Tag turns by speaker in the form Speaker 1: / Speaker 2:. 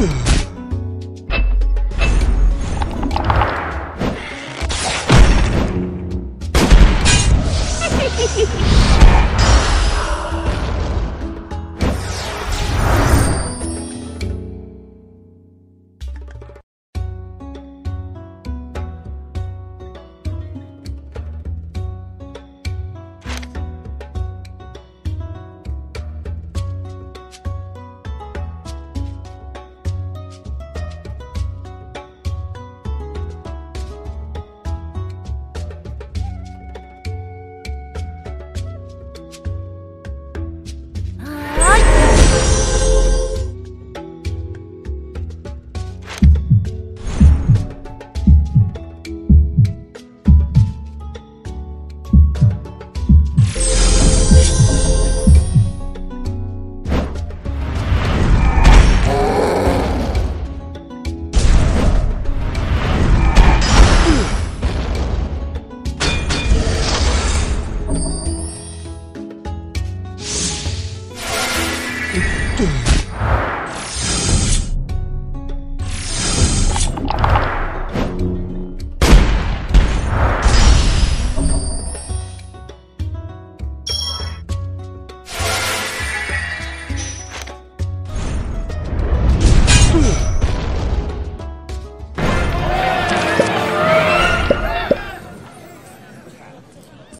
Speaker 1: Dude.